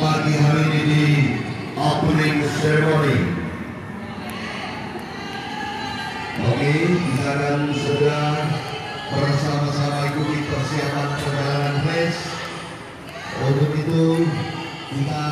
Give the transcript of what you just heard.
pagi hari ini di opening ceremony. Oke, kita akan bersama-sama ikuti persiapan perjalanan race. Untuk itu kita